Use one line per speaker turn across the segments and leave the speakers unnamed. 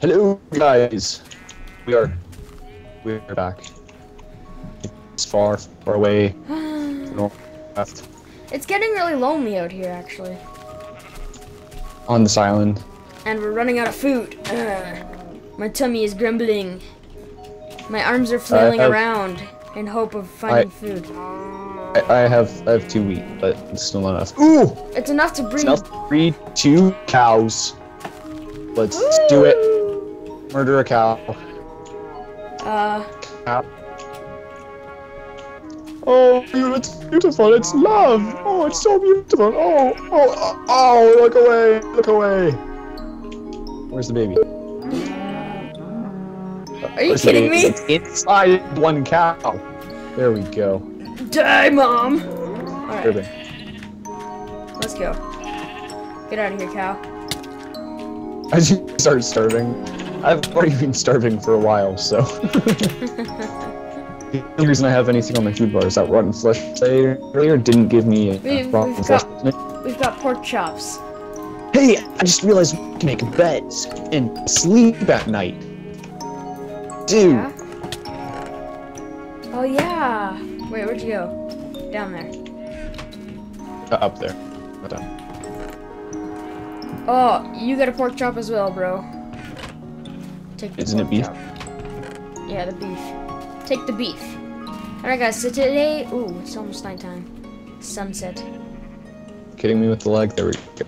Hello, guys. We are we are back. It's far, far away. north,
it's getting really lonely out here, actually.
on this island.
And we're running out of food. Ugh. My tummy is grumbling. My arms are flailing
have-
around in hope of finding
I-
food.
I, I have I have two wheat, but it's still not enough. Ooh!
It's enough to breed.
Now breed two cows. Let's do it. Murder a cow.
Uh,
Cow. Oh, it's beautiful. It's love. Oh, it's so beautiful. Oh, oh, oh, look away. Look away. Where's the baby?
are you
Where's
kidding me?
It's inside one cow. There we go.
Die, mom! Alright, let's go. Get out of here, cow.
As you start starving, I've already been starving for a while, so. the only reason I have anything on my food bar is that rotten flesh I earlier didn't give me
We've-
rotten
we've
flesh.
We've got pork chops.
Hey, I just realized we can make beds and sleep at night. Dude,
Yeah? Oh, yeah. Wait, where'd you go? Down there.
uh, up there. Not down.
Oh, you got a pork chop as well, bro. Take the
Isn't it beef?
chop. Yeah, the beef. Take the beef. Alright, guys, so today. Ooh, it's almost nighttime. Sunset.
Kidding me with the lag? There we go.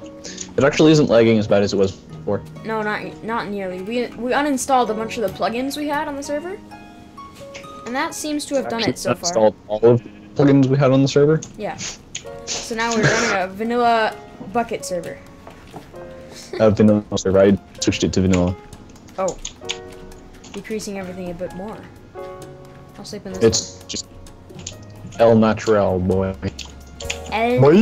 It actually isn't lagging as bad as it was before.
No, not not nearly. We we uninstalled a bunch of the plugins we had on the server, and that seems to have done it so far.
installed all of the plugins we had on the server.
Yeah. So now we're running a vanilla Bukkit server.
Uh, vanilla server. I switched it to vanilla.
Oh. Decreasing everything a bit more. I'll sleep in this
It's just El Natural, boy.
El
Boy.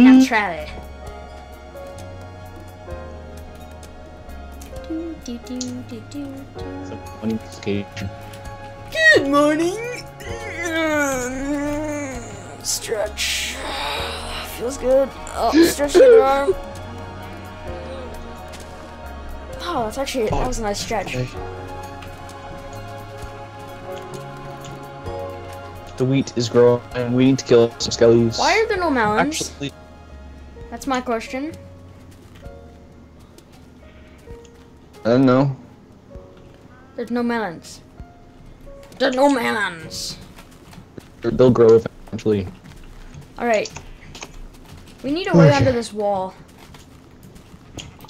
Do, do, do,
occasion.
Good morning. Stretch. Feels good. Oh, stretch your arm. Oh, that's actually that was a nice stretch.
The wheat is growing, and we need to kill some skellies.
Why are there no melons?
Actually,
That's my question.
I don't know.
There's no melons. There's no melons.
They'll grow eventually.
All right. We need a way
Okay.
under this wall.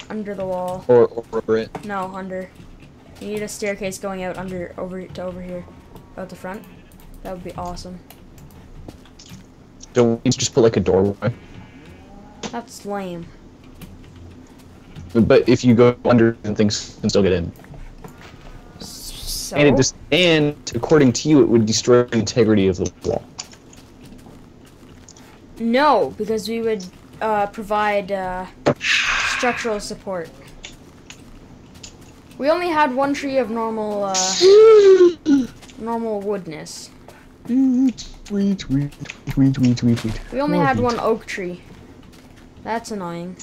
Under the wall.
Or, or over it.
No, under. We need a staircase going out under over to over here, out the front. That would be awesome.
Don't we just put like a doorway?
That's lame.
But if you go under, then things can still get in.
So.
And it just and according to you, it would destroy the integrity of the wall.
No, because we would uh, provide uh, structural support. We only had one tree of normal, uh, normal woodness.
Tweet, tweet, tweet, tweet, tweet, tweet, tweet.
We only
More
had
wheat.
one oak tree. That's annoying.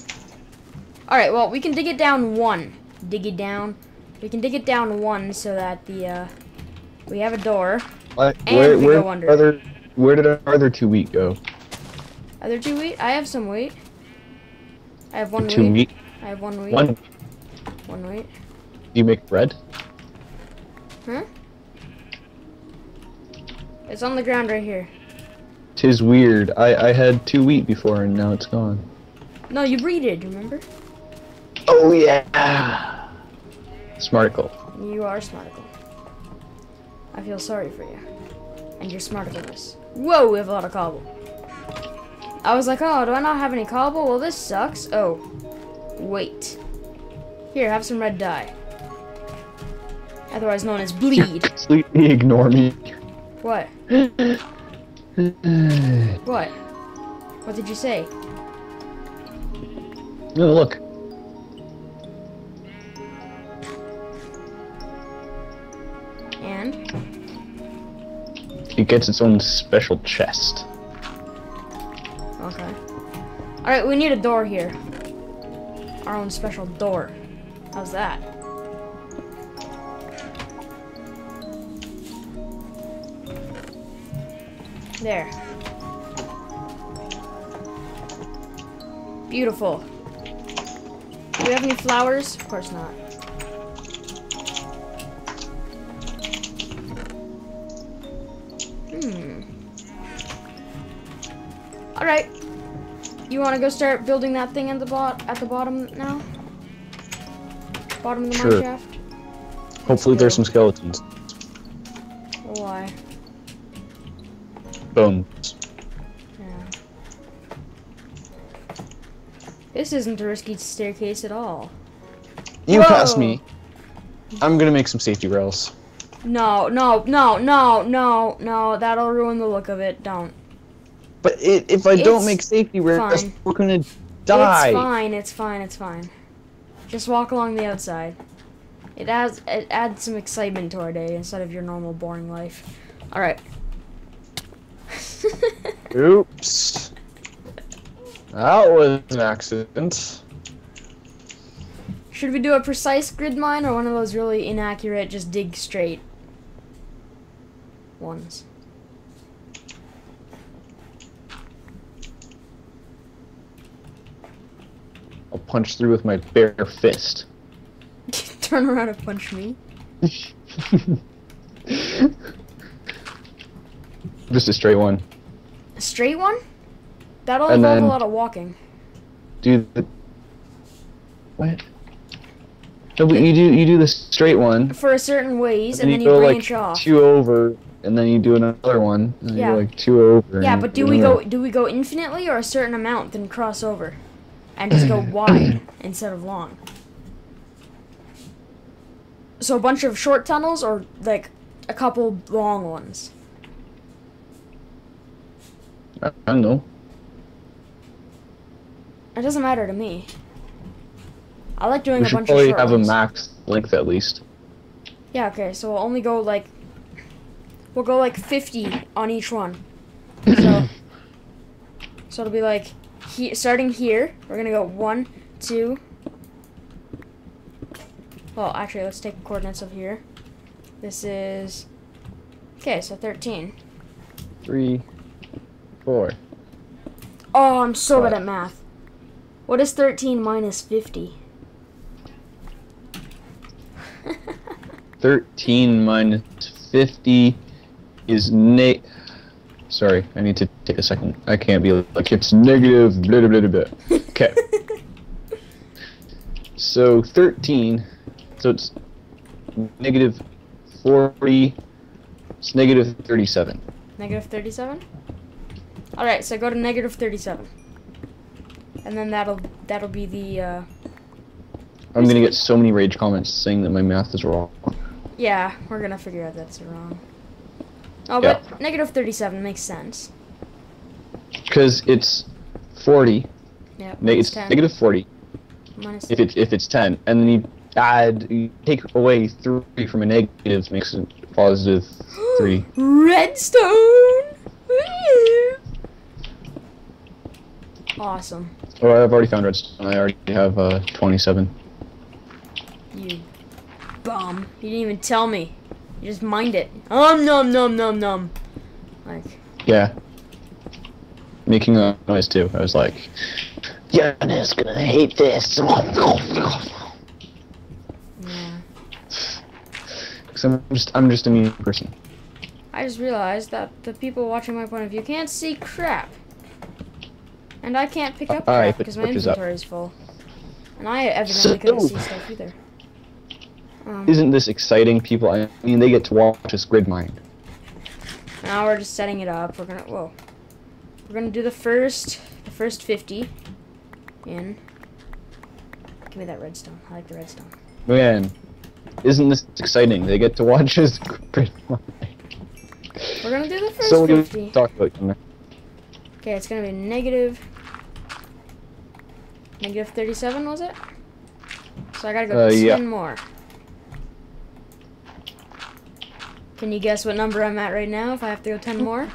Alright, well, we can dig it down one. Dig it down. We can dig it down one so that the, uh, we have a door.
What?
And
where,
we
where,
go under.
Other, where did our other two wheat go?
Other two wheat? I have some wheat. I have one
two
wheat.
wheat.
I have one wheat.
One.
One wheat.
you make bread?
Huh? It's on the ground right here.
Tis weird. I I had two wheat before, and now it's gone.
No, you breeded, remember?
Oh yeah. Smarticle.
You are smarticle. I feel sorry for you. And your smarticleness. Whoa, we have a lot of cobble. I was like, oh, do I not have any cobble? Well, this sucks. Oh. Wait. Here, have some red dye. Otherwise known as bleed.
Completely ignore me.
what? What? What did you say?
No, look.
And?
It gets its own special chest.
Okay. Alright, we need a door here. Our own special door. How's that? There. Beautiful. Do we have any flowers? Of course not. Hmm. Alright. You wanna go start building that thing at the bot at the bottom now? Bottom of the
Sure.
mine shaft?
Hopefully there's some skeletons.
Why?
Bones.
Yeah. This isn't a risky staircase at all.
You passed
Whoa.
me. I'm gonna make some safety rails.
No, no, no, no, no, no. That'll ruin the look of it. Don't.
But i if I
It's
don't make safety rails,
fine.
we're gonna die.
It's fine. It's fine. It's fine. Just walk along the outside. It adds it adds some excitement to our day instead of your normal boring life. All right.
Oops. That was an accident.
Should we do a precise grid mine or one of those really inaccurate, just dig straight ones?
I'll punch through with my bare fist.
Turn around and punch me.
Just a straight one.
A straight one? That'll
And
involve a lot of walking.
Do the what? No, but you do you do the straight one,
For a certain ways, and
and
then
you
branch
like
off.
two over, and then you do another one, and
Yeah.
like two over.
Yeah, but do we go do we go infinitely or a certain amount then cross over? And just go wide instead of long. So a bunch of short tunnels or like a couple long ones.
I don't know.
It doesn't matter to me. I like doing
We
a bunch of
probably
short
have
ones.
a max length at least.
Yeah, okay, so we'll only go like we'll go like 50 on each one. So So it'll be like he, starting here, we're going to go one, two. Well, actually, let's take coordinates of here. This is Okay, so 13.
Three, four.
Oh, I'm so bad at math. What is 13 minus 50?
Thirteen minus fifty is ne. Sorry, I need to take a second. I can't be like it's negative blah blah blah blah. Okay. so thirteen. So it's negative forty. It's negative thirty-seven.
Negative 37? Alright, so go to negative 37. And then that'll that'll be the uh
I'm gonna get so many rage comments saying that my math is wrong.
yeah, we're gonna figure out that's wrong. Oh
Yeah.
but negative 37 makes sense.
Because it's forty.
Yeah.
Ne- it's
10
negative forty.
minus
if it if it's ten, and then you add you take away three from a negative makes it positive three.
Redstone! Awesome.
Oh, I've already found redstone. I already have uh twenty-seven.
You bum. You didn't even tell me. You just mined it. Um num num num num. Like
Yeah. Making a noise too. I was like, Yana gonna hate this.
yeah.
Cause I'm just I'm just a mean person.
I just realized that the people watching my point of view can't see crap. And I can't pick up
Alright,
crap
put
because my inventory is full. And I evidently couldn't see stuff either. Um,
Isn't this exciting, people? I mean, they get to watch us grid mine.
now we're just setting it up. We're gonna whoa. We're gonna do the first the first fifty in. Give me that redstone. I like the redstone.
Man, isn't this exciting? They get to watch us grid mine.
We're gonna do the first
So what do you
fifty.
talk about? Yana?
Okay, it's gonna be negative negative thirty-seven, was it? So I gotta go
Uh,
ten
yeah.
more. Can you guess what number I'm at right now? If I have to go ten more,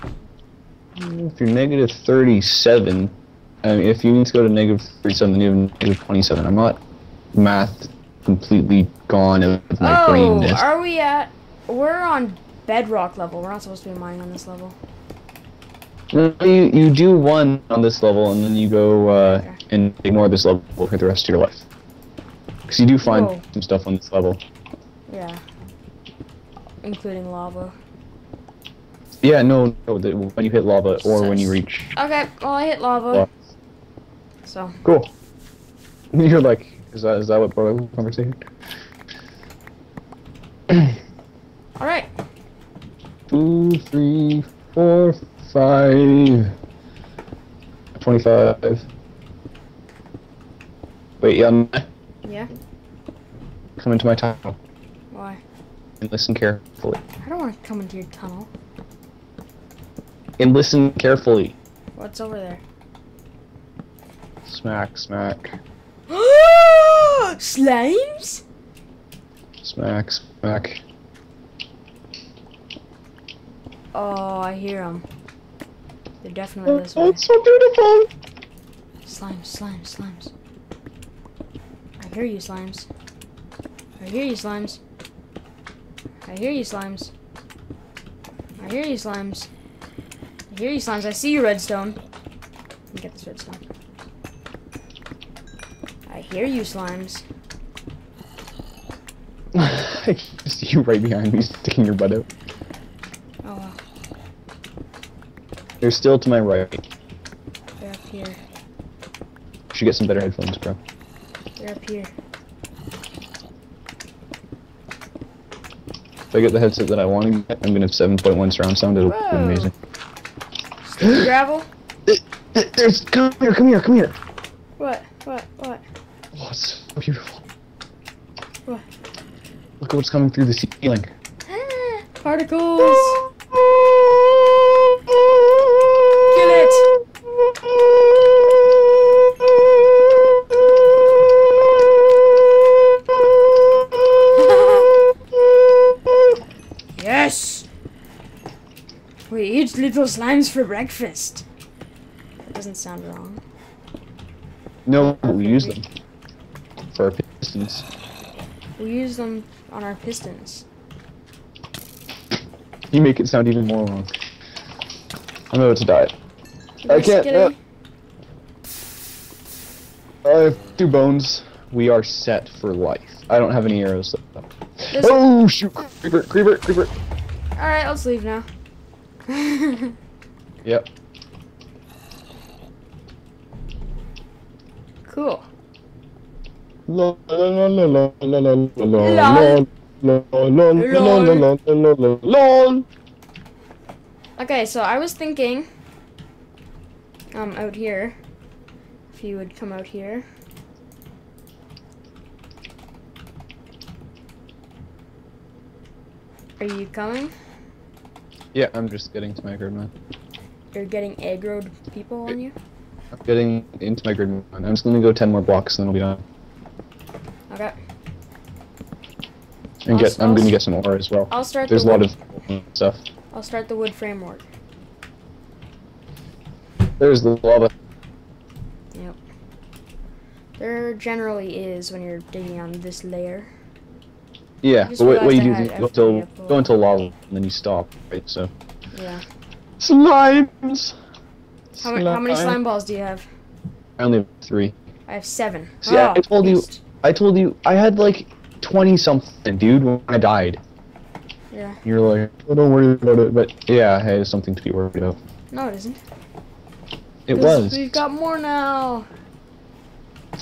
If you're negative 37, I mean, if you need to go to negative 37, then you have negative 27. I'm not math completely gone out of my
oh,
brain. This.
are we at? We're on bedrock level. We're not supposed to be mining on this level.
You, you do one on this level, and then you go uh, and ignore this level for the rest of your life. Because you do find
Whoa.
some stuff on this level.
Yeah. Including lava.
Yeah, no, no, the, when you hit lava or when you reach.
Okay, well I hit lava.
lava.
So
Cool. You're like, is that is that what brought up the conversation?
alright.
Two, three, four, five. Twenty-five. Wait, yeah, I'm-
Yeah.
come into my tunnel
Why?
and listen carefully.
I don't want to come into your tunnel.
And listen carefully.
What's over there?
Smack, smack,
Slimes?
smack, smack.
Oh, I hear them. They're definitely this way.
Oh, it's so beautiful.
Slimes, slimes, slimes. I hear you, slimes. I hear you, slimes. I hear you, slimes. I hear you, slimes. I hear you, slimes. I see you, redstone. Let me get this redstone. I hear you, slimes.
I see you right behind me, sticking your butt out.
Oh, well.
You're still to my right.
They're up here.
Should get some better headphones, bro.
They're up here.
If I get the headset that I want to get, I'm gonna have 7.1 surround sound. It'll be amazing.
Gravel?
There's, come here, come here, come here.
What? What? What?
Oh, it's so beautiful.
What?
Look at what's coming through the ceiling.
Particles! Ah! Eat little slimes for breakfast. That doesn't sound wrong.
No, we use them for our pistons.
We use them on our pistons.
You make it sound even more wrong. I'm about to die. I can't,
skitty.
I have two bones. We are set for life. I don't have any arrows though.
This-
Oh shoot! Creeper, creeper, creeper.
Alright, let's leave now.
Yep.
cool.
La la la la la la la la la la
Okay, so I was thinking, um, out here, if you would come out here. Are you coming?
Yeah, I'm just getting to my grid mine.
You're getting aggroed people on you?
I'm getting into my grid mine. I'm just gonna go 10 more blocks and then we'll be done.
Okay.
And
I'll
get,
i
am
I'll
gonna get some ore as well.
I'll start
There's a lot of stuff.
I'll start the wood framework.
There's the lava.
Yep. There generally is when you're digging on this layer.
Yeah, but what, what you do
I
is you go until,
a
go until lava and then you stop, right? So.
Yeah.
Slimes!
How, ma- how many slime balls do you have?
I only have three.
I have seven.
See, I
Oh,
told you- I told you, I had like 20 something, dude, when I died.
Yeah.
You're like, oh, don't worry about it. But yeah, hey, it's something to be worried about.
No, it isn't.
It was.
We've got more now.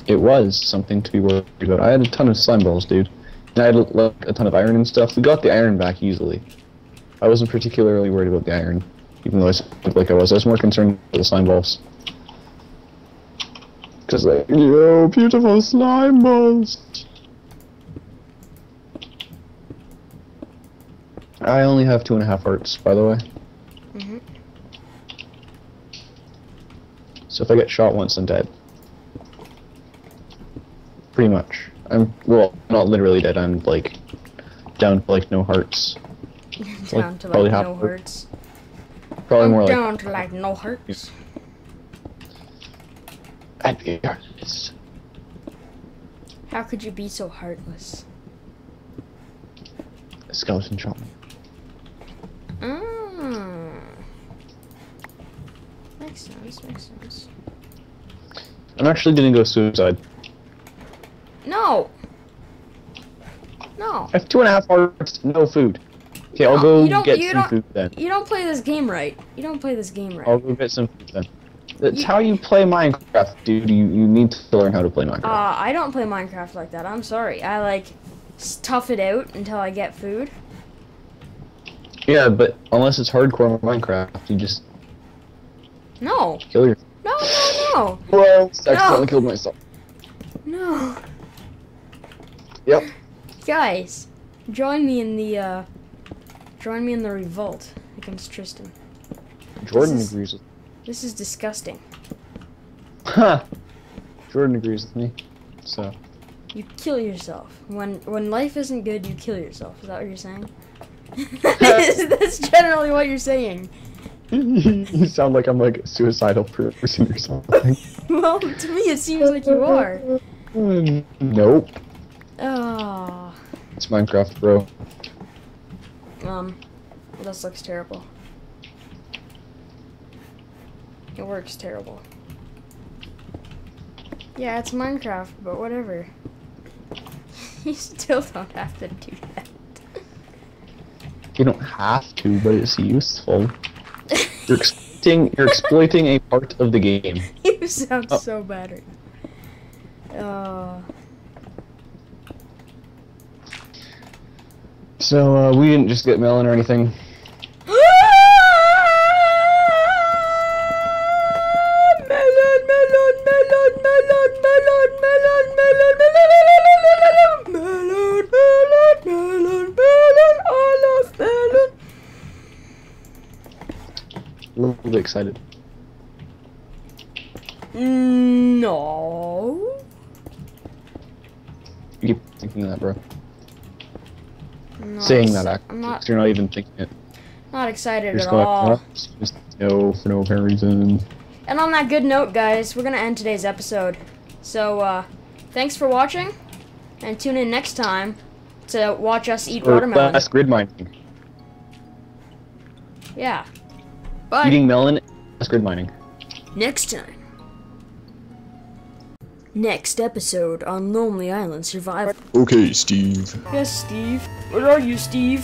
It was something to be worried about. I had a ton of slime balls, dude. And I had like, a ton of iron and stuff. We got the iron back easily. I wasn't particularly worried about the iron, even though I sounded like I was. I was more concerned with the slime balls. Because, like, yo, beautiful slime balls. I only have two and a half hearts, by the way.
hmm
So if I get shot once, I'm dead. Pretty much. I'm well, not literally dead. I'm like down to like no hearts.
down to like no hearts.
Probably
I'm
more like
down to like no hurts.
I'd be heartless.
How could you be so heartless?
A skeleton shot me.
Mm. sense. Makes sense.
I'm actually gonna go suicide.
No. No.
I have two and a half hearts, no food. Okay, I'll go
you
get
you
some
don't-
food then.
You don't play this game right. You don't play this game right.
I'll go get some food then. That's
You-
how you play Minecraft, dude. You you need to learn how to play Minecraft.
Uh, I don't play Minecraft like that. I'm sorry. I like tough it out until I get food.
yeah, but unless it's hardcore Minecraft, you just
No.
kill your.
No, no, no.
Well, accidentally killed myself.
no. No.
Yep.
Guys, join me in the uh join me in the revolt against Tristan.
Jordan
is-
agrees with.
This is disgusting.
Huh. Jordan agrees with me. So.
You kill yourself. When when life isn't good, you kill yourself. Is that what you're saying? That's generally what you're saying.
you sound like I'm like a suicidal person or something.
Well, to me it seems like you are.
Nope.
Oh,
It's Minecraft, bro.
um, this looks terrible. It works terrible. Yeah, it's Minecraft, but whatever. you still don't have to do that.
You don't have to, but it's useful. You're exploiting. You're exploiting a part of the game.
you sound
Oh.
so bad right now. Uh,
So uh, we didn't just get melon or anything. A little bit excited.
No.
You keep thinking that, bro.
Not
Saying that, actually.
I'm not
You're not even thinking it.
not excited at all.
"Oh, just no, for no apparent reason.
And on that good note, guys, we're gonna end today's episode. So, uh, thanks for watching, and tune in next time to watch us eat
Or
watermelon.
less grid mining.
Yeah. Bye.
Eating melon, less grid mining.
Next time. Next episode on Lonely Island Survival.
Okay, Steve.
Yes, Steve. Where are you, Steve?